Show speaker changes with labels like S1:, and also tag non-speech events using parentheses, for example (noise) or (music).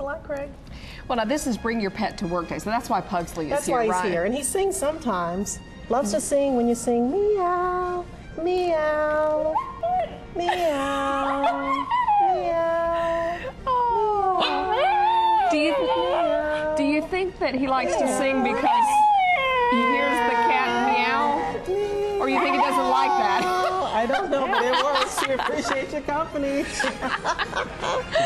S1: a lot, Craig?
S2: Well, now this is Bring Your Pet to Work Day, so that's why Pugsley is
S1: That's
S2: here,
S1: why he's
S2: right?
S1: here. And he sings sometimes. Loves to sing when you sing meow, meow, meow, meow.
S2: Do you do you think that he likes to sing because he hears the cat meow, or you think he doesn't like that?
S1: I don't know, but it works. We appreciate your company. (laughs)